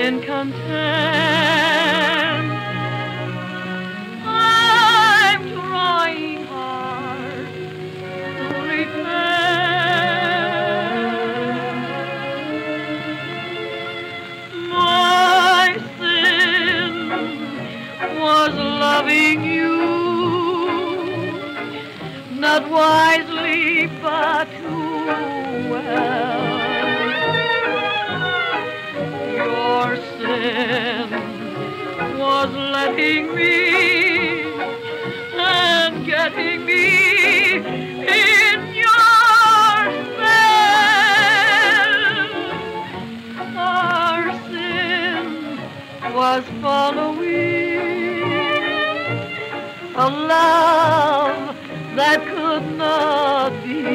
in content. I'm trying hard to repent. My sin was loving you, not wisely, but too well. Letting me and getting me in your spell. Our sin was following a love that could not be.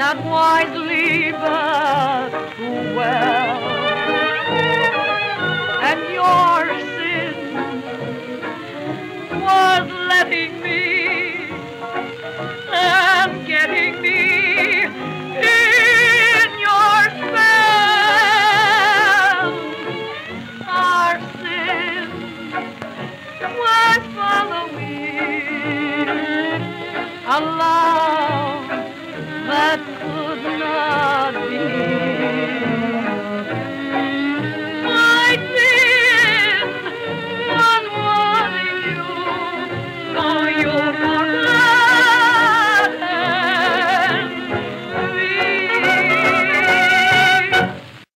Not wisely but too well. And your sin was letting me and getting me in your spell. Our sin was following a that could not be.